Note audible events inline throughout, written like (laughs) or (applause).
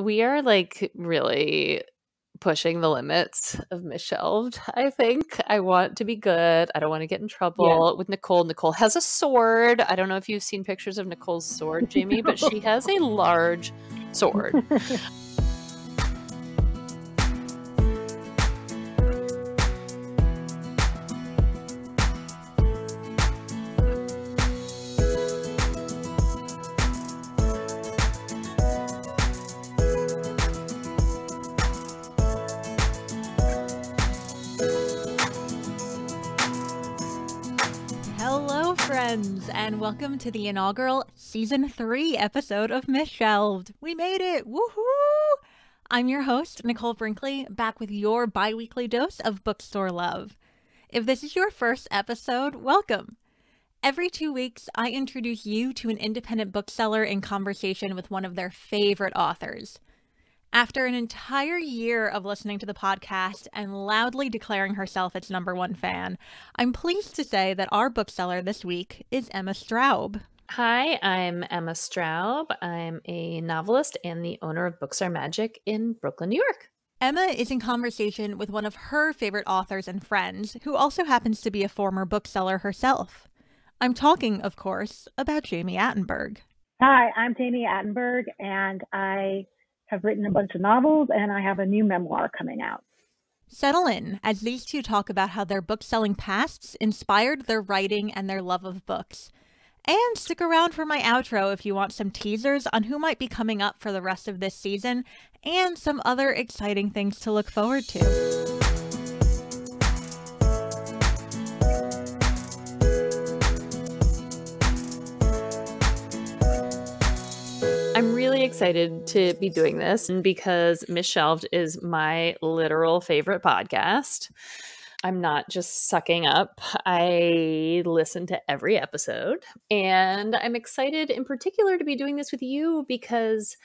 we are like really pushing the limits of Misshelved. I think I want to be good. I don't want to get in trouble with Nicole. Nicole has a sword. I don't know if you've seen pictures of Nicole's sword, Jami, but she (laughs) has a large sword. (laughs) to the inaugural season three episode of Misshelved. We made it! Woohoo! I'm your host, Nicole Brinkley, back with your bi weekly dose of bookstore love. If this is your first episode, welcome. Every two weeks, I introduce you to an independent bookseller in conversation with one of their favorite authors. After an entire year of listening to the podcast and loudly declaring herself its number one fan, I'm pleased to say that our bookseller this week is Emma Straub. Hi, I'm Emma Straub. I'm a novelist and the owner of Books Are Magic in Brooklyn, New York. Emma is in conversation with one of her favorite authors and friends, who also happens to be a former bookseller herself. I'm talking, of course, about Jami Attenberg. Hi, I'm Jami Attenberg, and I have written a bunch of novels, and I have a new memoir coming out. Settle in as these two talk about how their book selling pasts inspired their writing and their love of books. And stick around for my outro if you want some teasers on who might be coming up for the rest of this season and some other exciting things to look forward to. Excited to be doing this and because Misshelved is my literal favorite podcast. I'm not just sucking up. I listen to every episode. And I'm excited in particular to be doing this with you because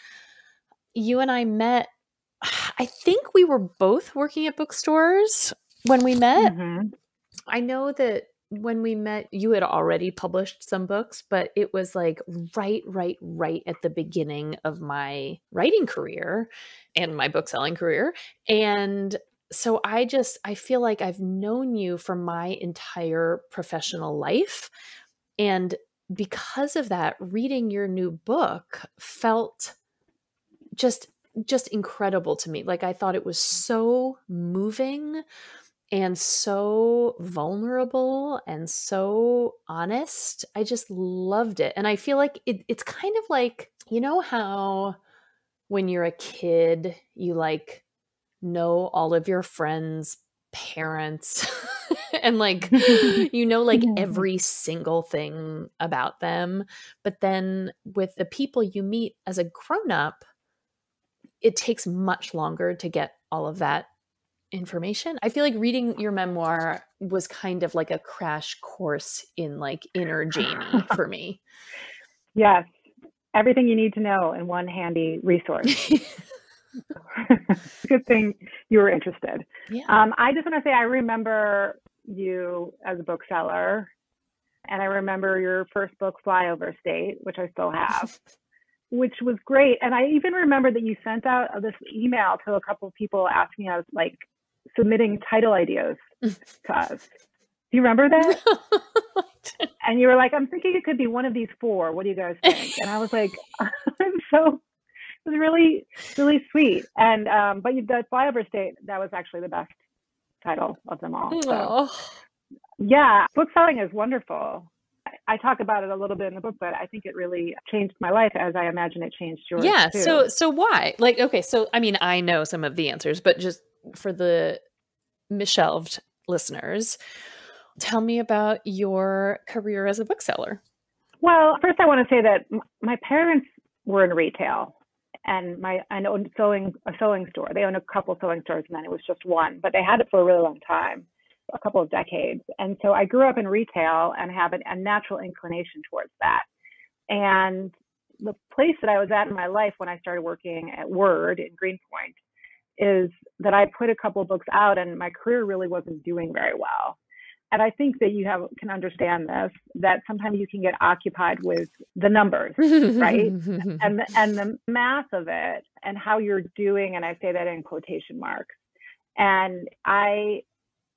you and I met. (sighs) I think we were both working at bookstores when we met. Mhm. I know that when we met, you had already published some books, but it was like right, right, right at the beginning of my writing career and my book selling career. And so I just, I feel like I've known you for my entire professional life. And because of that, reading your new book felt just just incredible to me like i thought it was so moving and so vulnerable and so honest. I just loved it. And I feel like it, it's kind of like, you know, how when you're a kid, you like know all of your friends' parents (laughs) and like, (laughs) you know, like every single thing about them. But then with the people you meet as a grown up, it takes much longer to get all of that information. I feel like reading your memoir was kind of like a crash course in like inner Jami (laughs) for me. Yes, everything you need to know in one handy resource. (laughs) Good thing you were interested. yeah. Um, I just want to say I remember you as a bookseller, and I remember your first book, Flyover State, which I still have, (laughs) which was great. And I even remember that you sent out this email to a couple of people asking us, like, submitting title ideas to (laughs) us. Do you remember that? (laughs) And you were like, I'm thinking it could be one of these four. What do you guys think? And I was like, (laughs) I'm so it was really, really sweet. And um, but you, the flyover state, that was actually the best title of them all. So yeah, book selling is wonderful. I- talk about it a little bit in the book, but I think it really changed my life as I imagine it changed yours. yeah. too. So so why? Like, okay, so I mean, I know some of the answers, but just for the misshelved listeners, tell me about your career as a bookseller. Well, first I want to say that my parents were in retail, and my I owned sewing a sewing store. They owned a couple sewing stores, and then it was just one, but they had it for a really long time, a couple of decades. And so I grew up in retail and have an, a natural inclination towards that. And the place that I was at in my life when I started working at Word in Greenpoint is that I put a couple of books out, and my career really wasn't doing very well. and I think that you have can understand this that sometimes you can get occupied with the numbers, right? (laughs) and the, and the math of it and how you're doing, and I say that in quotation marks. And I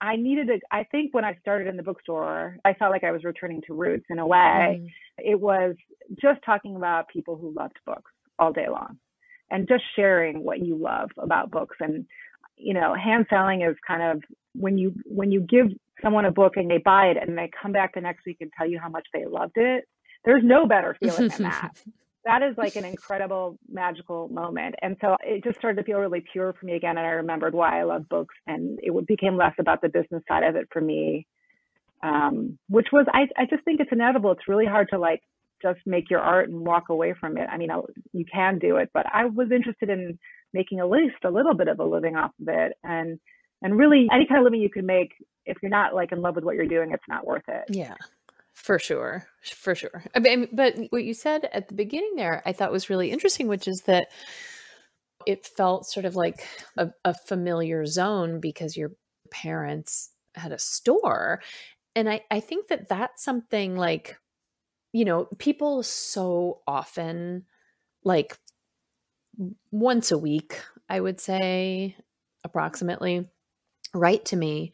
I needed to, I think when I started in the bookstore, I felt like I was returning to roots in a way. Mm. It was just talking about people who loved books all day long and just sharing what you love about books. And, you know, hand selling is kind of when you, when you give someone a book and they buy it and they come back the next week and tell you how much they loved it, there's no better feeling than that. (laughs) that is like an incredible magical moment and so it just started to feel really pure for me again and i remembered why i love books and it became less about the business side of it for me um, which was I, I just think it's inevitable it's really hard to like just make your art and walk away from it i mean I, you can do it but i was interested in making at least a little bit of a living off of it and and really any kind of living you can make if you're not like in love with what you're doing it's not worth it yeah for sure. For sure. I mean, but what you said at the beginning there, I thought was really interesting, which is that it felt sort of like a, a familiar zone because your parents had a store. And I, I think that that's something like, you know, people so often, like once a week, I would say approximately, write to me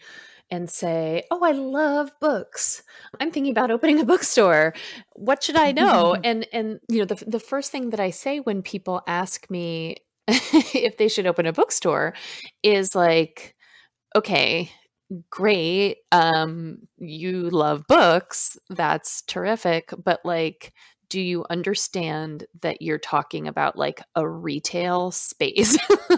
and say, "Oh, I love books. I'm thinking about opening a bookstore. What should I know?" (laughs) and and you know, the the first thing that I say when people ask me (laughs) if they should open a bookstore is like, "Okay, great. Um you love books. That's terrific, but like do you understand that you're talking about like a retail space (laughs)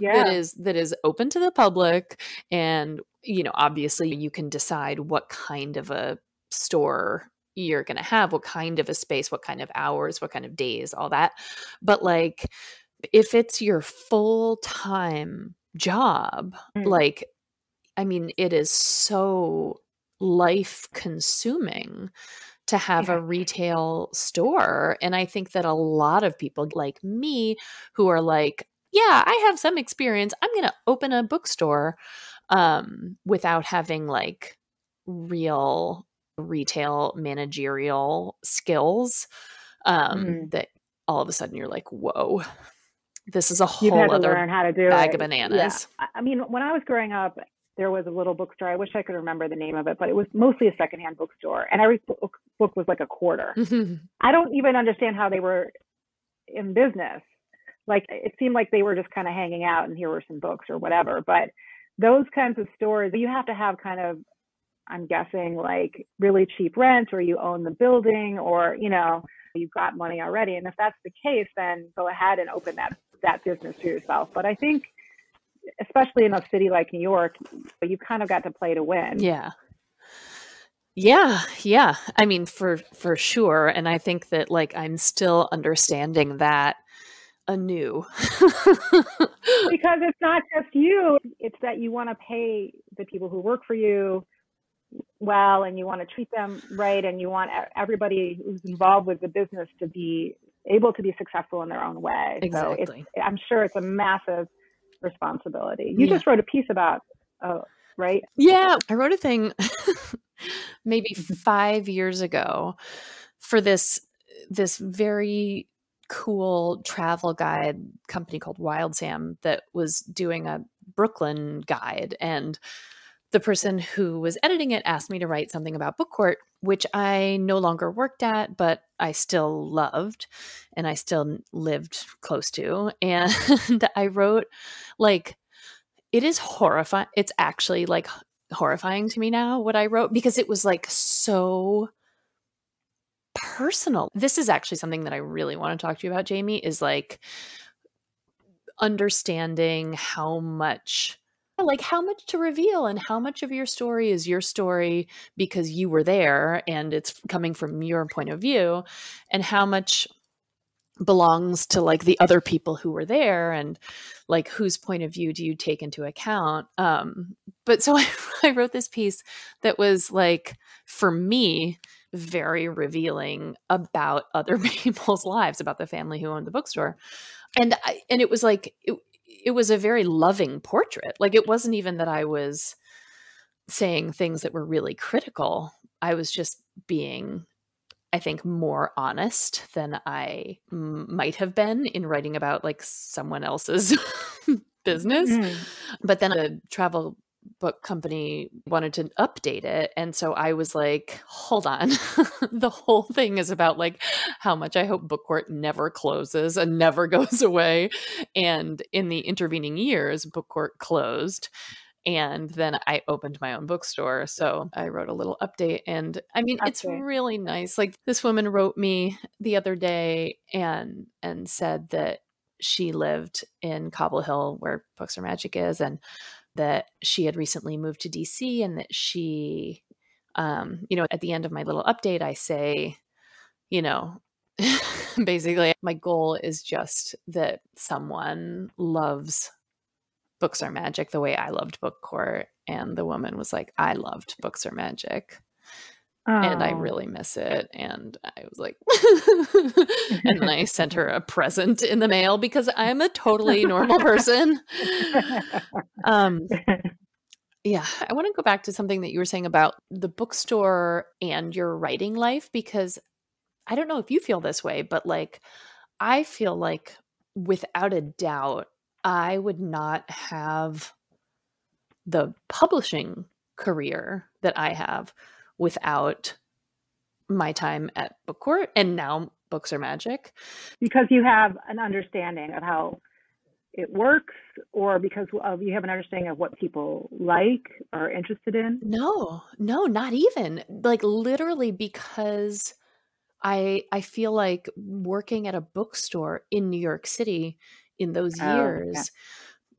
yeah. that is that is open to the public and you know obviously you can decide what kind of a store you're going to have what kind of a space what kind of hours what kind of days all that but like if it's your full time job mm. like i mean it is so life consuming to have yeah. a retail store. And I think that a lot of people like me who are like, yeah, I have some experience. I'm going to open a bookstore um, without having like real retail managerial skills um, mm-hmm. that all of a sudden you're like, whoa, this is a whole other learn how to do bag it. of bananas. Yeah. I mean, when I was growing up, there was a little bookstore. I wish I could remember the name of it, but it was mostly a secondhand bookstore, and every book, book was like a quarter. (laughs) Mm-hmm. I don't even understand how they were in business. Like it seemed like they were just kind of hanging out, and here were some books or whatever. But those kinds of stores, you have to have kind of, I'm guessing, like really cheap rent, or you own the building, or you know, you've got money already. And if that's the case, then go ahead and open that that business for yourself. But I think especially in a city like New York, you kind of got to play to win. Yeah. Yeah, yeah. I mean, for for sure, and I think that like I'm still understanding that anew. (laughs) because it's not just you; it's that you want to pay the people who work for you well, and you want to treat them right, and you want everybody who's involved with the business to be able to be successful in their own way. Exactly. So I'm sure it's a massive responsibility. You yeah. just wrote a piece about, uh, right? Yeah, I wrote a thing (laughs) maybe mm-hmm. five years ago for this this very cool travel guide company called Wildsam that was doing a Brooklyn guide and the person who was editing it asked me to write something about BookCourt which i no longer worked at but i still loved and i still lived close to (laughs) and i wrote like it is horrifying it's actually like horrifying to me now what i wrote because it was like so personal. This is actually something that i really want to talk to you about jami is like understanding how much like how much to reveal and how much of your story is your story because you were there and it's coming from your point of view and how much belongs to like the other people who were there and like whose point of view do you take into account um but so (laughs) I, I wrote this piece that was like for me very revealing about other (laughs) people's lives about the family who owned the bookstore and I, and it was like it was a very loving portrait. Like it wasn't even that I was saying things that were really critical. I was just being I think more honest than I m- might have been in writing about like someone else's (laughs) business. Mm. But then the travel book company wanted to update it and so I was like, hold on. (laughs) the whole thing is about like how much I hope BookCourt never closes and never (laughs) goes away. And in the intervening years, BookCourt closed and then I opened my own bookstore. So I wrote a little update. And I mean, it's Update. really nice. Like this woman wrote me the other day and and said that she lived in Cobble Hill where Books Are Magic is and that she had recently moved to DC and that she um, you know, at the end of my little update, I say, you know, (laughs) basically my goal is just that someone loves books are magic the way I loved BookCourt. And the woman was like, I loved books are magic. And I Oh. really miss it. And I was like, (laughs) and then I (laughs) sent her a present in the mail because I'm a totally normal person. (laughs) Um, yeah, I want to go back to something that you were saying about the bookstore and your writing life because I don't know if you feel this way, but like I feel like without a doubt, I would not have the publishing career that I have without my time at BookCourt and now Books Are Magic. because you have an understanding of how it works or because of you have an understanding of what people like or are interested in No, no, not even. Like literally because I I feel like working at a bookstore in New York City in those Oh, yeah. years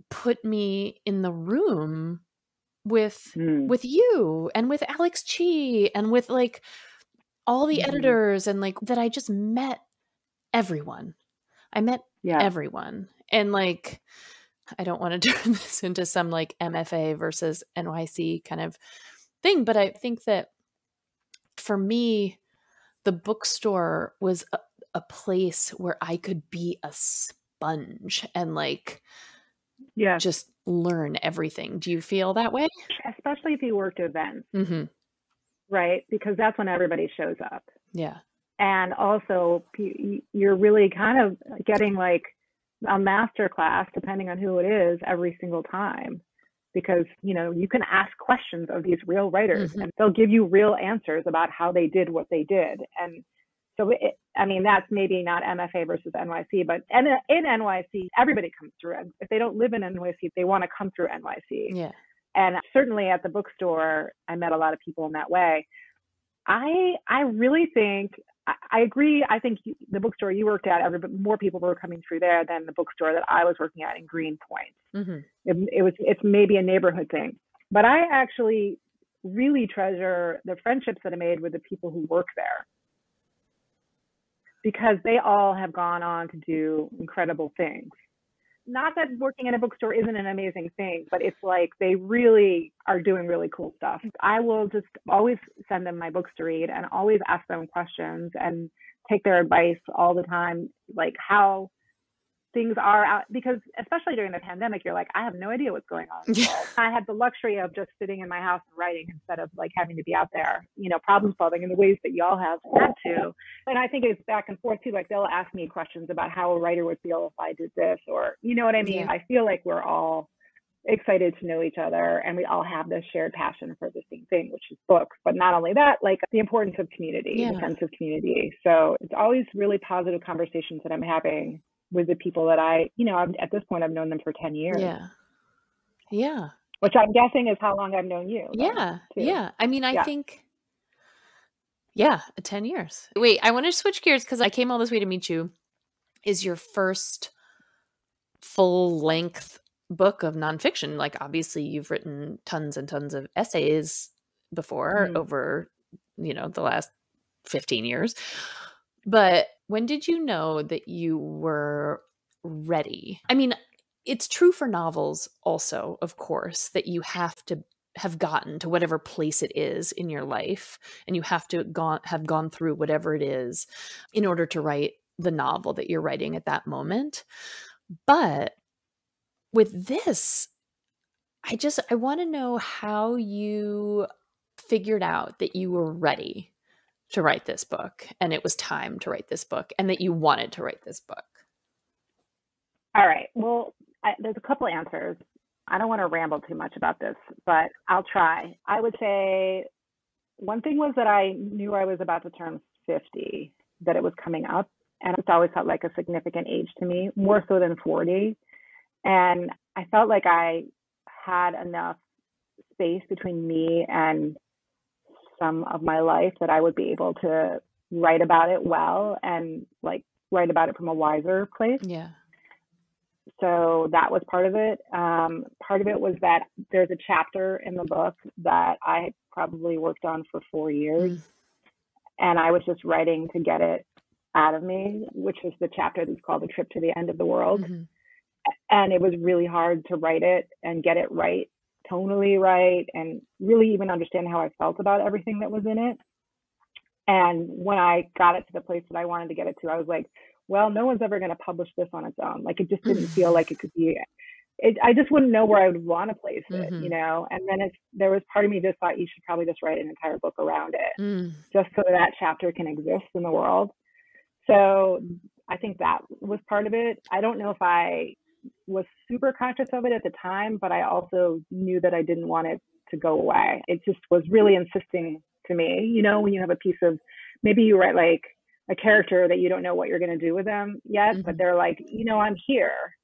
put me in the room with Hmm. with you and with Alex Chee and with like all the Mhm. editors and like that I just met everyone. I met yeah everyone. And like I don't want to (laughs) turn this into some like MFA versus NYC kind of thing, but I think that for me the bookstore was a, a place where I could be a sponge and like yeah just learn everything. Do you feel that way? especially if you worked events Mhm. right because that's when everybody shows up Yeah. and also you're really kind of getting like a master class depending on who it is every single time because you know you can ask questions of these real writers Mhm. and they'll give you real answers about how they did what they did and so it, i mean that's maybe not mfa versus nyc but and in nyc everybody comes through. If they don't live in nyc they want to come through nyc Yeah. and certainly at the bookstore i met a lot of people in that way. I i really think i, I agree i think you, the bookstore you worked at every, more people were coming through there than the bookstore that i was working at in greenpoint. Mhm. it, it was it's maybe a neighborhood thing. But i actually really treasure the friendships that i made with the people who work there because they all have gone on to do incredible things not that working at a bookstore isn't an amazing thing, but it's like they really are doing really cool stuff. I will just always send them my books to read and always ask them questions and take their advice all the time, like how things are out because especially during the pandemic you're like i have no idea what's going on in the Yeah. world. i had the luxury of just sitting in my house and writing instead of like having to be out there you know problem solving in the ways that y'all have had to and i think it's back and forth too like they'll ask me questions about how a writer would feel if i did this or you know what i mean Yeah. i feel like we're all excited to know each other and we all have this shared passion for the same thing which is books but not only that like the importance of community Yeah. the sense of community so it's always really positive conversations that i'm having with the people that i you know I'm, at this point i've known them for 10 years Yeah. Yeah. which i'm guessing is how long i've known you Yeah. too. Yeah. I mean, I Yeah. think, yeah, 10 years. Wait, I want to switch gears because I came all this way to meet you. Is your first full length book of nonfiction? Like, obviously, you've written tons and tons of essays before Mhm. over, you know, the last 15 years. But when did you know that you were ready? I mean, it's true for novels also, of course, that you have to have gotten to whatever place it is in your life and you have to gone have gone through whatever it is in order to write the novel that you're writing at that moment. But with this I just I want to know how you figured out that you were ready to write this book and it was time to write this book and that you wanted to write this book. All right. Well, I, there's a couple answers. I don't want to ramble too much about this, but I'll try. I would say one thing was that I knew I was about to turn 50, that it was coming up, and it's always felt like a significant age to me, more so than 40. And I felt like I had enough space between me and some of my life that I would be able to write about it well and like write about it from a wiser place. Yeah. So that was part of it. Um, part of it was that there's a chapter in the book that I probably worked on for four years. Mm. And I was just writing to get it out of me, which is the chapter that's called The Trip to the End of the World. Mm-hmm. And it was really hard to write it and get it right, tonally right, and really even understand how I felt about everything that was in it. And when I got it to the place that I wanted to get it to, I was like, well, no one's ever going to publish this on its own. Like it just didn't feel like it could be. It, I just wouldn't know where I would want to place it, mm-hmm. you know. And then it's there was part of me just thought you should probably just write an entire book around it, mm. just so that chapter can exist in the world. So I think that was part of it. I don't know if I was super conscious of it at the time, but I also knew that I didn't want it to go away. It just was really insisting to me, you know, when you have a piece of maybe you write like a character that you don't know what you're going to do with them yet, mm-hmm. but they're like, you know, I'm here.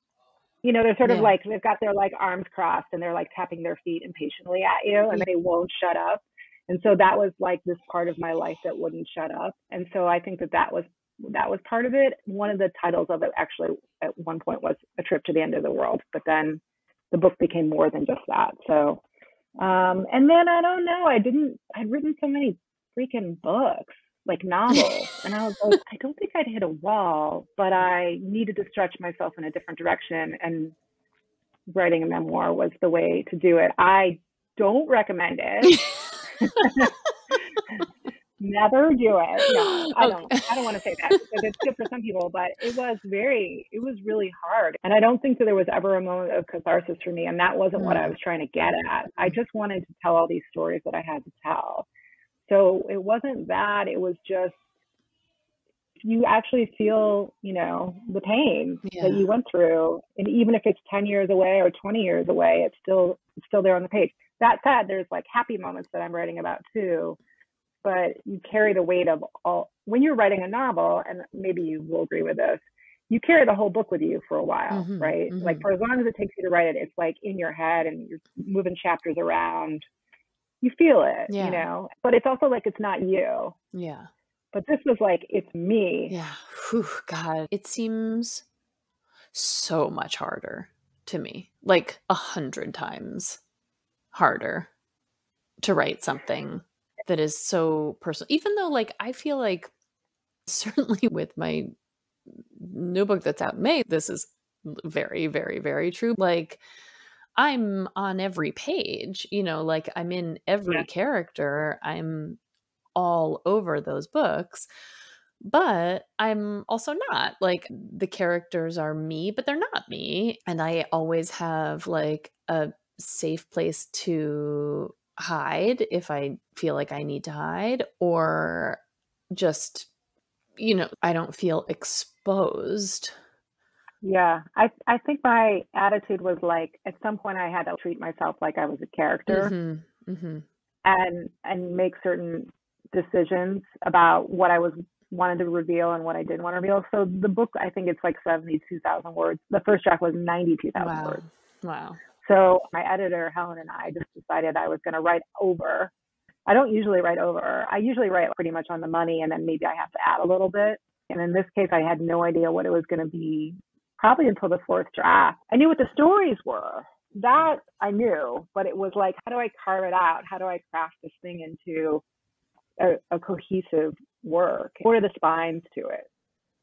You know, they're sort yeah. of like they've got their like arms crossed and they're like tapping their feet impatiently at you and they won't shut up. And so that was like this part of my life that wouldn't shut up. And so I think that that was that was part of it. One of the titles of it actually at one point was a trip to the end of the world, but then the book became more than just that. So, um, and then I don't know, I didn't, I'd written so many freaking books like novels. (laughs) and I was like, I don't think I'd hit a wall, but I needed to stretch myself in a different direction. And writing a memoir was the way to do it. I don't recommend it. (laughs) (laughs) Never do it. No, I (gasps) don't. I don't want to say that because it's good for some people, but it was very, it was really hard. And I don't think that there was ever a moment of catharsis for me. And that wasn't what I mm. was trying to get at. I just wanted to tell all these stories that I had to tell. So it wasn't that, it was just you actually feel, you know, the pain yeah. that you went through. And even if it's 10 years away or 20 years away, it's still it's still there on the page. That said, there's like happy moments that I'm writing about too. But you carry the weight of all when you're writing a novel, and maybe you will agree with this, you carry the whole book with you for a while, mm-hmm, right? Mm-hmm. Like for as long as it takes you to write it, it's like in your head and you're moving chapters around you feel it, yeah. you know, but it's also like it's not you. Yeah. But this was like, it's me. Yeah. Whew, God, it seems so much harder to me, like a hundred times harder to write something that is so personal. Even though, like, I feel like (laughs) certainly with my new book that's out in May, this is very, very, very true. Like, I'm on every page, you know, like I'm in every yeah. character. I'm all over those books. But I'm also not. Like the characters are me, but they're not me. And I always have like a safe place to hide if I feel like I need to hide or just you know, I don't feel exposed yeah, I I think my attitude was like at some point I had to treat myself like I was a character mm-hmm, mm-hmm. and and make certain decisions about what I was wanted to reveal and what I didn't want to reveal. So the book I think it's like seventy two thousand words. The first draft was ninety two thousand wow. words. Wow. So my editor Helen and I just decided I was going to write over. I don't usually write over. I usually write pretty much on the money and then maybe I have to add a little bit. And in this case, I had no idea what it was going to be probably until the fourth draft. I knew what the stories were. That I knew, but it was like, how do I carve it out? How do I craft this thing into a, a cohesive work? What are the spines to it?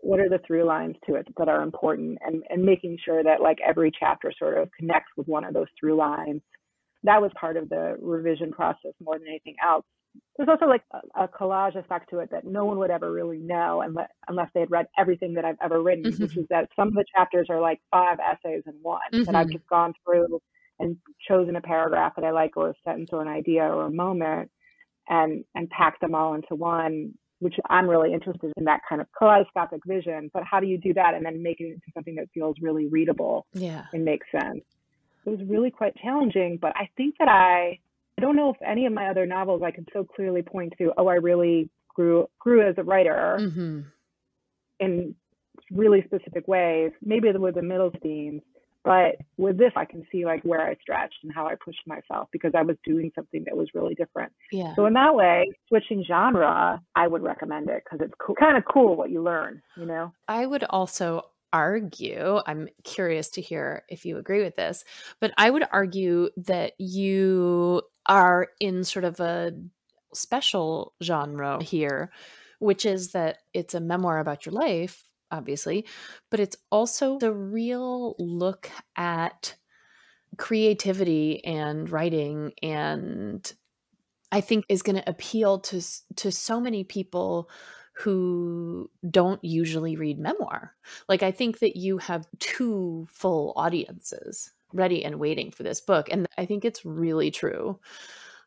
What are the through lines to it that are important? And, and making sure that like every chapter sort of connects with one of those through lines. That was part of the revision process more than anything else there's also like a, a, collage effect to it that no one would ever really know unless, unless they had read everything that I've ever written, mm-hmm. which is that some of the chapters are like five essays in one mm-hmm. that I've mm-hmm. just gone through and chosen a paragraph that I like or a sentence or an idea or a moment and and packed them all into one which I'm really interested in that kind of kaleidoscopic vision. But how do you do that and then make it into something that feels really readable Yeah. and makes sense? It was really quite challenging, but I think that I I don't know if any of my other novels I can so clearly point to, oh, I really grew grew as a writer hmm in really specific ways, maybe the with the middle themes. But with this, I can see like where I stretched and how I pushed myself because I was doing something that was really different. Yeah. So in that way, switching genre, I would recommend it because it's cool, kind of cool what you learn, you know? I would also argue, I'm curious to hear if you agree with this, but I would argue that you are in sort of a special genre here, which is that it's a memoir about your life, obviously, but it's also the real look at creativity and writing and I think is going to appeal to to so many people who don't usually read memoir. Like I think that you have two full audiences ready and waiting for this book and I think it's really true.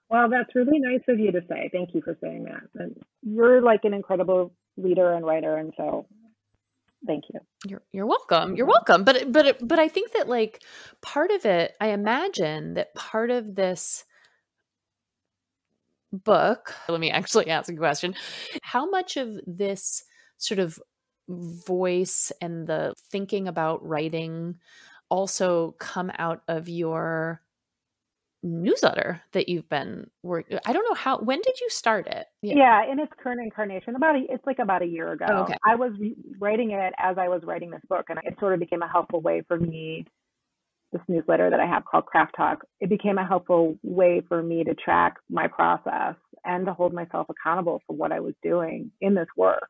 Well, that's really nice of you to say. Thank you for saying that. And you're like an incredible leader and writer, and so thank you. You're you're welcome. You're welcome. But but but I think that like part of it, I imagine that part of this book, let me actually (laughs) ask a question. How much of this sort of voice and the thinking about writing also come out of your newsletter that you've been working uh, I don't know how when did you start it? Yeah. in its current incarnation, about a, it's like about a year ago. Oh, okay. I was writing it as I was writing this book, and it sort of became a helpful way for me. This newsletter that I have called Craft Talk, it became a helpful way for me to track my process and to hold myself accountable for what I was doing in this work,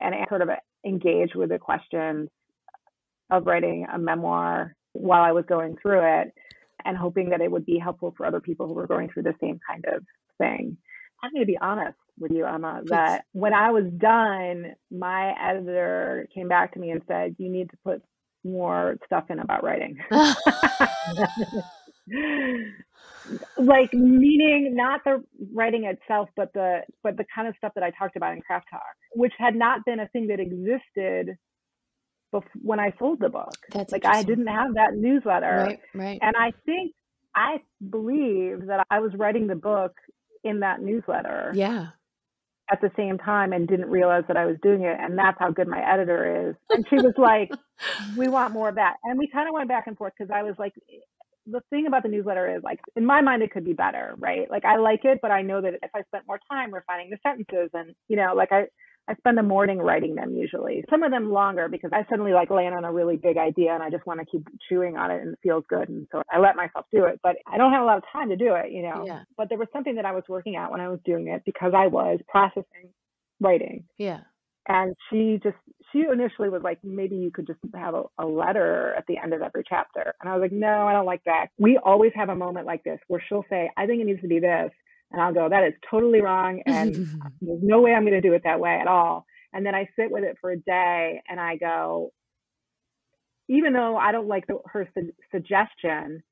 and I sort of uh, engage with the questions of writing a memoir while I was going through it, and hoping that it would be helpful for other people who were going through the same kind of thing. I'm going to be honest with you, Emma, Please. that when I was done, my editor came back to me and said, You need to put more stuff in about writing. (laughs) (laughs) like meaning not the writing itself, but the but the kind of stuff that I talked about in Craft Talk, which had not been a thing that existed bef- when I sold the book. That's like I didn't have that newsletter. Right, right. And I think I believe that I was writing the book in that newsletter Yeah. at the same time and didn't realize that I was doing it. And that's how good my editor is. And she was like, (laughs) we want more of that. And we kind of went back and forth because I was like, the thing about the newsletter is like, in my mind, it could be better, right? Like I like it, but I know that if I spent more time refining the sentences and, you know, like I, I spend the morning writing them usually. Some of them longer because I suddenly like land on a really big idea and I just want to keep chewing on it and it feels good. And so I let myself do it, but I don't have a lot of time to do it, you know. Yeah. But there was something that I was working at when I was doing it because I was processing writing. Yeah. And she just, she initially was like, maybe you could just have a, a letter at the end of every chapter. And I was like, no, I don't like that. We always have a moment like this where she'll say, I think it needs to be this. And I'll go, that is totally wrong. (laughs) And there's no way I'm going to do it that way at all. And then I sit with it for a day and I go, even though I don't like the, her su- suggestion,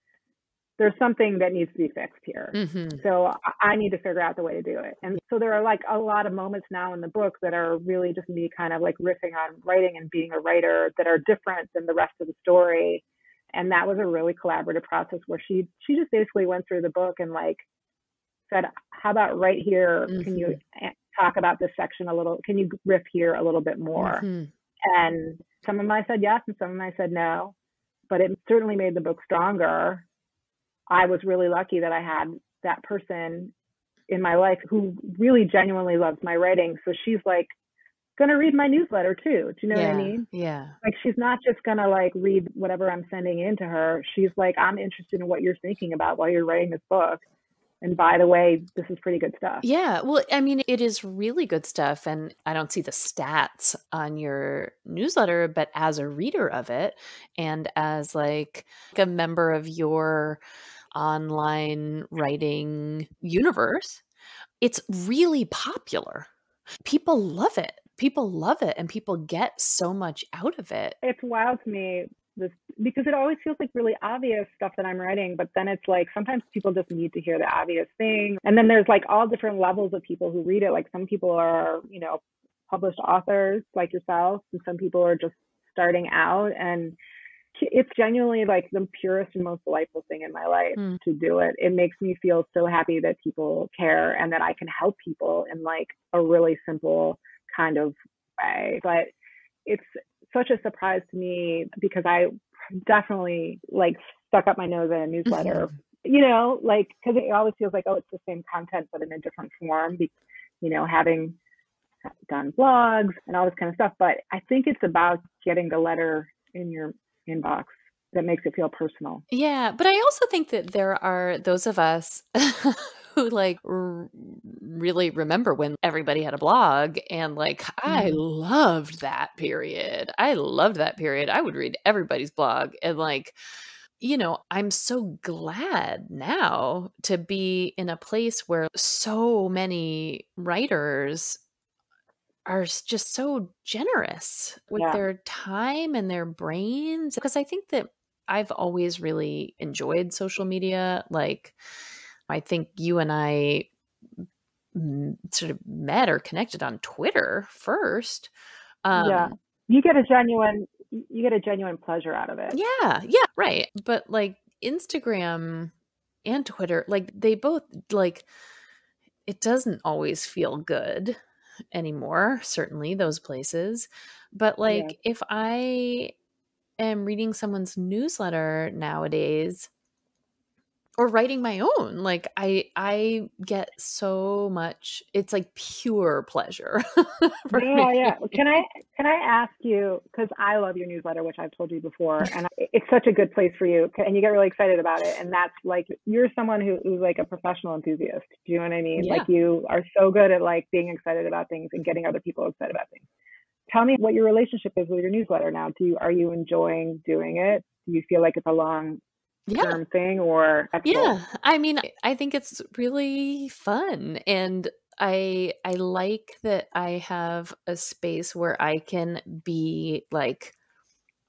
there's something that needs to be fixed here. Mhm. So I- I need to figure out the way to do it. And so there are like a lot of moments now in the book that are really just me kind of like riffing on writing and being a writer that are different than the rest of the story. And that was a really collaborative process where she she just basically went through the book and like said, "How about right here? Can you talk about this section a little? Can you riff here a little bit more?" Mhm. And some of them I said yes, and some of them I said no. But it certainly made the book stronger. I was really lucky that I had that person in my life who really genuinely loves my writing. So she's like going to read my newsletter too. Do you know yeah. what I mean? Yeah. Like she's not just going to like read whatever I'm sending in to her. She's like, I'm interested in what you're thinking about while you're writing this book. And by the way, this is pretty good stuff. Yeah. Well, I mean, it is really good stuff. And I don't see the stats on your newsletter, but as a reader of it and as like a member of your online writing universe, it's really popular. People love it. People love it and people get so much out of it. It's wild to me this because it always feels like really obvious stuff that I'm writing, but then it's like sometimes people just need to hear the obvious thing. And then there's like all different levels of people who read it. Like some people are, you know, published authors like yourself, and some people are just starting out and it's genuinely like the purest and most delightful thing in my life mm. to do it. It makes me feel so happy that people care and that I can help people in like a really simple kind of way. But it's such a surprise to me because I definitely like stuck up my nose in a newsletter. Mm-hmm. You know, like because it always feels like oh, it's the same content but in a different form. Be, you know, having done blogs and all this kind of stuff. But I think it's about getting the letter in your inbox that makes it feel personal. Yeah, but I also think that there are those of us (laughs) who like r- really remember when everybody had a blog and like I mm-hmm. loved that period. I loved that period. I would read everybody's blog and like you know, I'm so glad now to be in a place where so many writers are just so generous with yeah. their time and their brains because I think that I've always really enjoyed social media like I think you and I sort of met or connected on Twitter first. Um, yeah, you get a genuine you get a genuine pleasure out of it. Yeah, yeah, right. But like Instagram and Twitter, like they both like it doesn't always feel good anymore, certainly those places. But like yeah. if I am reading someone's newsletter nowadays or writing my own, like I I get so much it's like pure pleasure. (laughs) yeah, yeah. Can I can I ask you cuz I love your newsletter which I've told you before and it's such a good place for you and you get really excited about it and that's like you're someone who, who's like a professional enthusiast. Do you know what I mean? Yeah. Like you are so good at like being excited about things and getting other people excited about things. Tell me what your relationship is with your newsletter now. Do you are you enjoying doing it? Do you feel like it's a long yeah. thing or yeah i mean i think it's really fun and i i like that i have a space where i can be like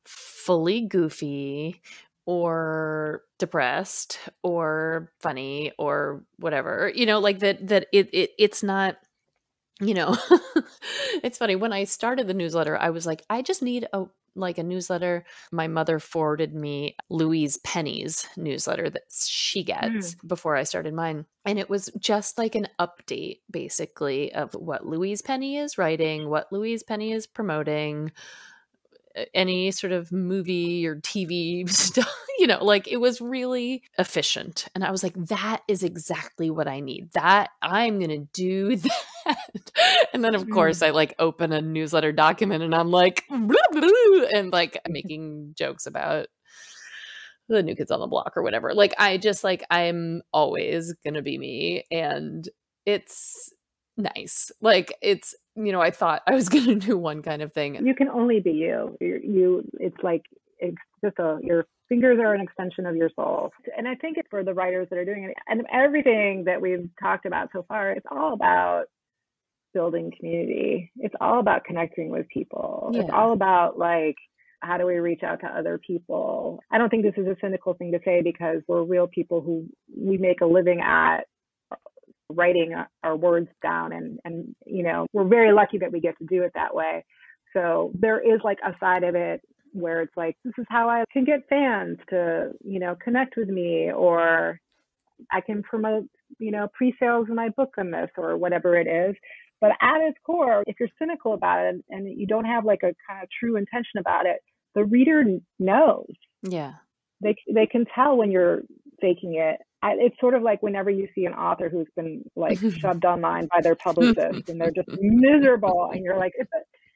fully goofy or depressed or funny or whatever you know like that that it, it it's not you know (laughs) it's funny when i started the newsletter i was like i just need a like a newsletter. My mother forwarded me Louise Penny's newsletter that she gets mm. before I started mine. And it was just like an update, basically, of what Louise Penny is writing, what Louise Penny is promoting, any sort of movie or TV (laughs) stuff, you know, like it was really efficient. And I was like, that is exactly what I need. That I'm going to do (laughs) that. and then, of course, mm. I like open a newsletter document and I'm like, and like making jokes about the new kids on the block or whatever. Like, I just like, I'm always going to be me. And it's, nice. Like it's you know I thought I was (laughs) going to do one kind of thing. You can only be you. you you it's like it's just a your fingers are an extension of your soul. And I think it's for the writers that are doing it and everything that we've talked about so far, it's all about building community. It's all about connecting with people. Yeah. It's all about like how do we reach out to other people? I don't think this is a cynical thing to say because we're real people who we make a living at writing our words down and and you know we're very lucky that we get to do it that way. So there is like a side of it where it's like this is how i can get fans to you know connect with me or i can promote you know pre-sales of my book on this or whatever it is. But at its core if you're cynical about it and you don't have like a kind of true intention about it the reader knows. Yeah. They they can tell when you're faking it I, it's sort of like whenever you see an author who's been like (laughs) shoved online by their publicist and they're just (laughs) miserable and you're like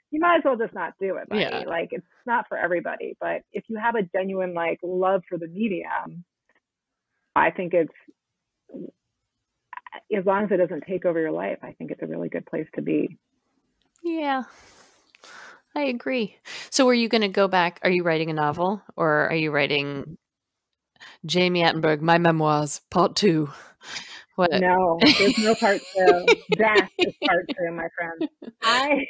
you might as well just not do it buddy. Yeah. like it's not for everybody but if you have a genuine like love for the medium i think it's as long as it doesn't take over your life i think it's a really good place to be yeah I agree. So, are you going to go back? Are you writing a novel or are you writing Jami Attenberg, My Memoirs, Part Two. What? No, there's no part two. that is part two, my friend. I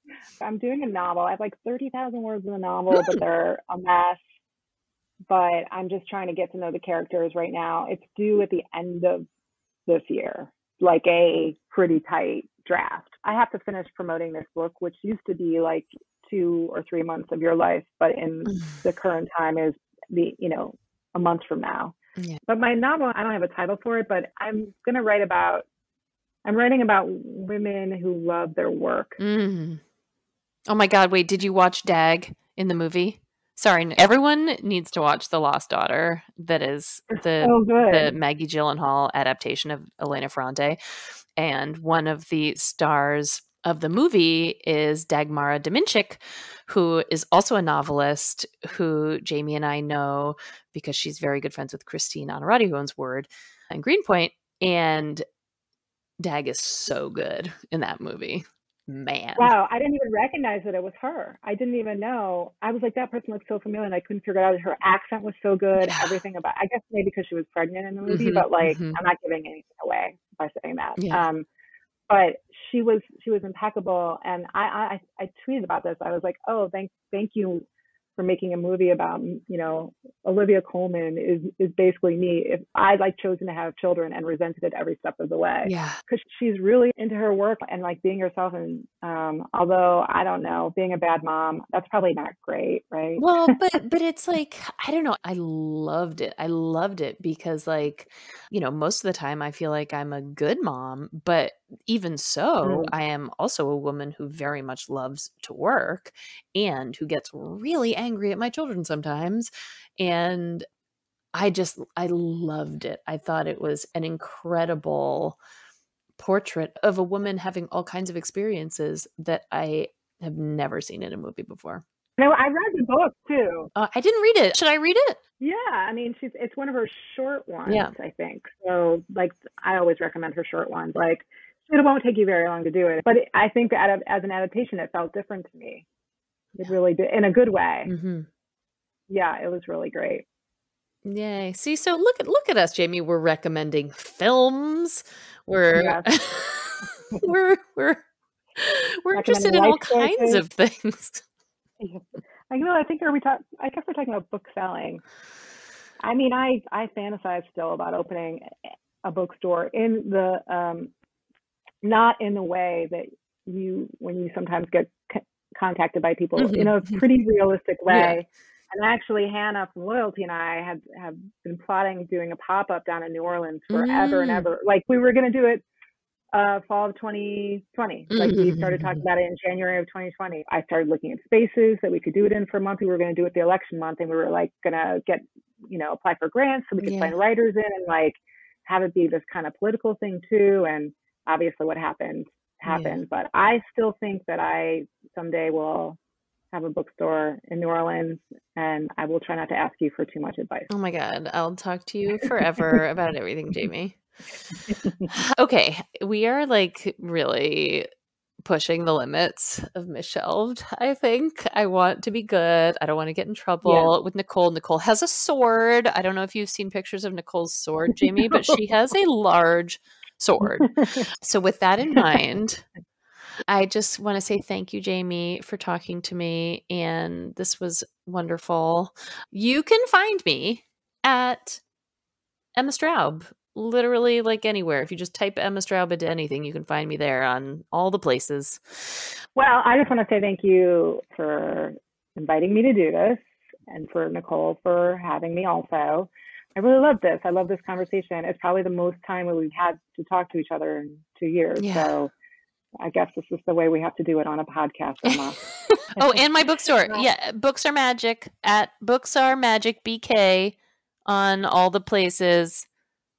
(laughs) I'm doing a novel. I have like thirty thousand words in the novel, but (laughs) they're a mess. but I'm just trying to get to know the characters right now. It's due at the end of this year, like a pretty tight draft. I have to finish promoting this book, which used to be like two or three months of your life, but in (sighs) the current time is the, you know, a month from now. Yeah. But my novel, I don't have a title for it, but I'm going to write about, I'm writing about women who love their work. Mm. Oh my God! Wait, did you watch Dag in the movie? Sorry, everyone needs to watch The Lost Daughter. That is the so the. Maggie Gyllenhaal adaptation of Elena Ferrante, and one of the stars of the movie is Dagmara Domińczyk, who is also a novelist who Jami and I know because she's very good friends with Christine Onorati, who owns Word and Greenpoint, and Dag is so good in that movie. Man, Wow, I didn't even recognize that it was her. I didn't even know. I was like, that person looks so familiar, and I couldn't figure it out. Her accent was so good. Yeah. Everything about. I guess maybe because she was pregnant in the movie, Mhm, but like, mhm. I'm not giving anything away by saying that. Yeah. Um, but she was she was impeccable, and I I I tweeted about this. I was like, oh, thank thank you for making a movie about you know Olivia Colman is is basically me. If I like chosen to have children and resented it every step of the way yeah. because she's really into her work and like being herself. And um, although I don't know, being a bad mom, that's probably not great, right? Well, (laughs) but but it's like I don't know. I loved it. I loved it because like, you know, most of the time I feel like I'm a good mom, but even so, Mm. I am also a woman who very much loves to work and who gets really angry at my children sometimes. And I just I loved it. I thought it was an incredible portrait of a woman having all kinds of experiences that I have never seen in a movie before. no, I read the book too. Uh, I didn't read it. Should I read it? Yeah, I mean, she's it's one of her short ones, Yeah. I think. So like, I always recommend her short ones. Like, it won't take you very long to do it, but I think that as an adaptation, it felt different to me. It really did in a good way. Mm-hmm. Yeah, it was really great. Yay! See, so look at look at us, Jami. We're recommending films. We're (laughs) we're we're we're interested in all life kinds choices. of things. (laughs) I know. I think are we talk? I guess we're talking about book selling. I mean, I I fantasize still about opening a bookstore in the um, not in the way that you when you sometimes get c- contacted by people in a pretty realistic (laughs) way. Yeah. And actually, Hannah from Loyalty and I had have been plotting doing a pop up down in New Orleans forever and Mm. ever. Like we were going to do it uh, fall of 2020. Like we started Mhm. talking about it in January of 2020. I started looking at spaces that we could do it in for a month. We were going to do it the election month, and we were like going to get, you know, apply for grants so we could Yeah. find writers in and like have it be this kind of political thing too. And obviously, what happened happened. But I still think that I someday will have a bookstore in New Orleans, and I will try not to ask you for too much advice. Oh my god, I'll talk to you forever (laughs) about everything, Jami. okay, we are like really pushing the limits of Misshelved. I think I want to be good. I don't want to get in trouble with Nicole. Nicole has a sword. I don't know if you've seen pictures of Nicole's sword, Jami, but she (laughs) has a large sword. (laughs) So, with that in mind, (laughs) I just want to say thank you, Jami, for talking to me. And this was wonderful. You can find me at Emma Straub, literally like anywhere. If you just type Emma Straub into anything, you can find me there on all the places. Well, I just want to say thank you for inviting me to do this and for Nicole for having me also. I really love this. I love this conversation. It's probably the most time that we've had to talk to each other in two years. Yeah. So I guess this is the way we have to do it on a podcast, (laughs) (laughs) oh, and my bookstore. Well- Yeah, Books Are Magic at Books Are Magic BK on all the places.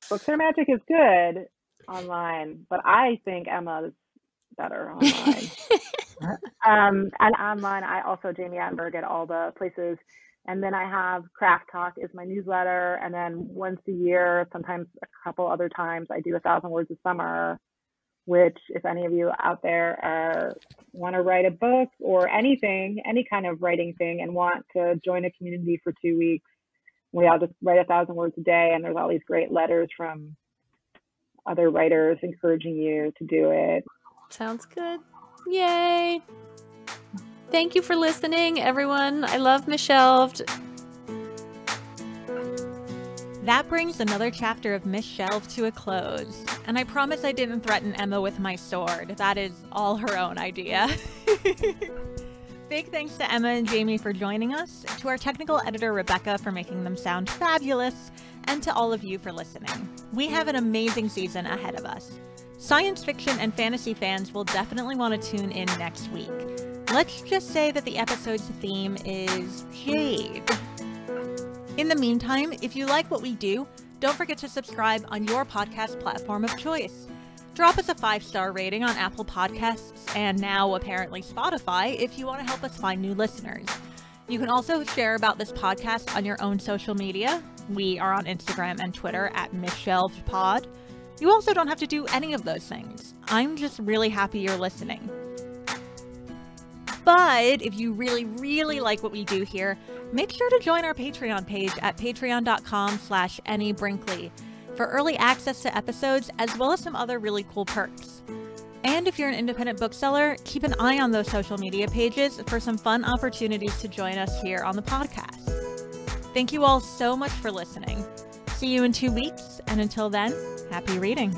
Books Are Magic is good online, but I think Emma's better online. (laughs) um, and online, I also Jami Attenberg at all the places. And then I have Craft Talk is my newsletter, and then once a year, sometimes a couple other times, I do a thousand words of summer. Which, if any of you out there are want to write a book or anything, any kind of writing thing, and want to join a community for two weeks, we all just write a thousand words a day, and there's all these great letters from other writers encouraging you to do it. Sounds good. Yay. Thank you for listening, everyone. I love Misshelved. That brings another chapter of Miss Shelve to a close. And I promise I didn't threaten Emma with my sword. That is all her own idea. (laughs) Big thanks to Emma and Jami for joining us, to our technical editor Rebecca for making them sound fabulous, and to all of you for listening. We have an amazing season ahead of us. Science fiction and fantasy fans will definitely want to tune in next week. Let's just say that the episode's theme is Jade. In the meantime, if you like what we do, don't forget to subscribe on your podcast platform of choice. Drop us a five star rating on Apple Podcasts and now apparently Spotify if you want to help us find new listeners. You can also share about this podcast on your own social media. We are on Instagram and Twitter at MisshelvedPod. You also don't have to do any of those things. I'm just really happy you're listening. But if you really, really like what we do here, make sure to join our Patreon page at patreon.com slash Brinkley for early access to episodes as well as some other really cool perks. And if you're an independent bookseller, keep an eye on those social media pages for some fun opportunities to join us here on the podcast. Thank you all so much for listening. See you in two weeks, and until then, happy reading.